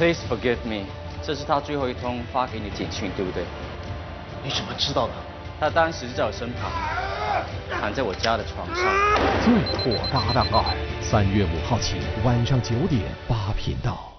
please forgive me. 这是他最后一通发给你简讯对不对？你怎么知道的？他当时就在我身旁躺在我家的床上。最妥搭档二三月五号起晚上九点八频道。